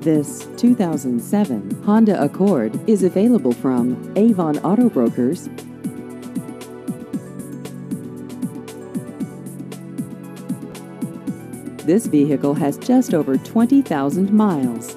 This 2007 Honda Accord is available from Avon Auto Brokers. This vehicle has just over 20,000 miles.